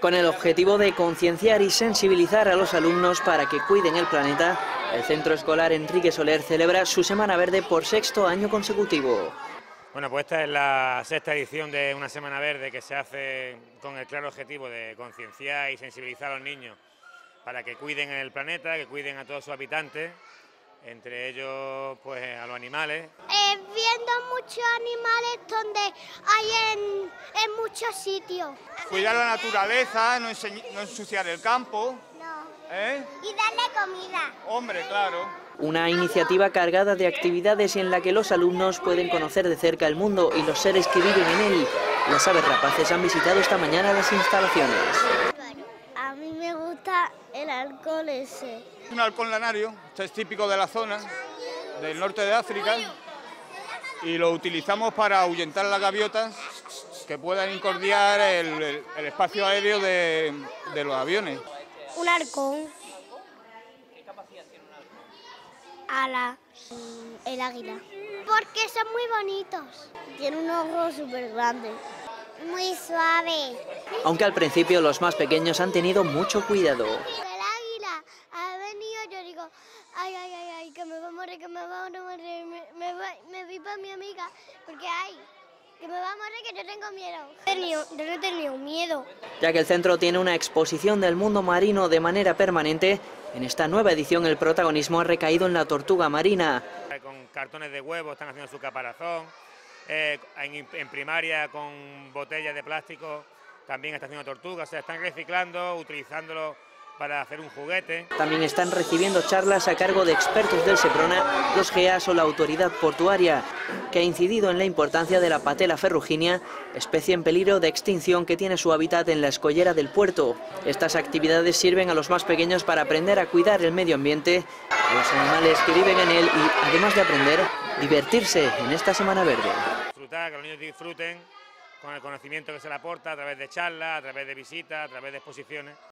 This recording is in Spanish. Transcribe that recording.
Con el objetivo de concienciar y sensibilizar a los alumnos para que cuiden el planeta, el Centro Escolar Enrique Soler celebra su Semana Verde por sexto año consecutivo. Bueno, pues esta es la sexta edición de una Semana Verde que se hace con el claro objetivo de concienciar y sensibilizar a los niños para que cuiden el planeta, que cuiden a todos sus habitantes, entre ellos pues a los animales. Eh, viendo animales donde hay en, en muchos sitios. Cuidar la naturaleza, no, no ensuciar el campo. No. ¿eh? Y darle comida. Hombre, claro. Una iniciativa cargada de actividades en la que los alumnos pueden conocer de cerca el mundo y los seres que viven en él. Las aves rapaces han visitado esta mañana las instalaciones. A mí me gusta el alcohol ese. Un halcón lanario, este es típico de la zona, del norte de África, y lo utilizamos para ahuyentar las gaviotas que puedan incordiar el, el- el espacio aéreo de, de los aviones. Un halcón. ¿Qué capacidad tiene un halcón? Ala. El águila. Porque son muy bonitos. Tiene un ojo súper grande. Muy suave. Aunque al principio los más pequeños han tenido mucho cuidado. El águila ha venido, yo digo, ay, ay, ay, ay, que me va a morir, que me va a morir, me, me, va- me vi para mi amiga, porque ay, que me va a morir, que yo tengo miedo. Yo no he tenido miedo. Ya que el centro tiene una exposición del mundo marino de manera permanente, en esta nueva edición el protagonismo ha recaído en la tortuga marina. Con cartones de huevo están haciendo su caparazón, eh, en, en primaria con botellas de plástico también están haciendo tortugas, o sea, están reciclando, utilizándolo para hacer un juguete. También están recibiendo charlas a cargo de expertos del Seprona, los GEAS o la autoridad portuaria, que ha incidido en la importancia de la patela ferruginia, especie en peligro de extinción que tiene su hábitat en la escollera del puerto. Estas actividades sirven a los más pequeños para aprender a cuidar el medio ambiente, a los animales que viven en él y, además de aprender, divertirse en esta Semana Verde. Disfrutar, que los niños disfruten con el conocimiento que se le aporta a través de charlas, a través de visitas, a través de exposiciones.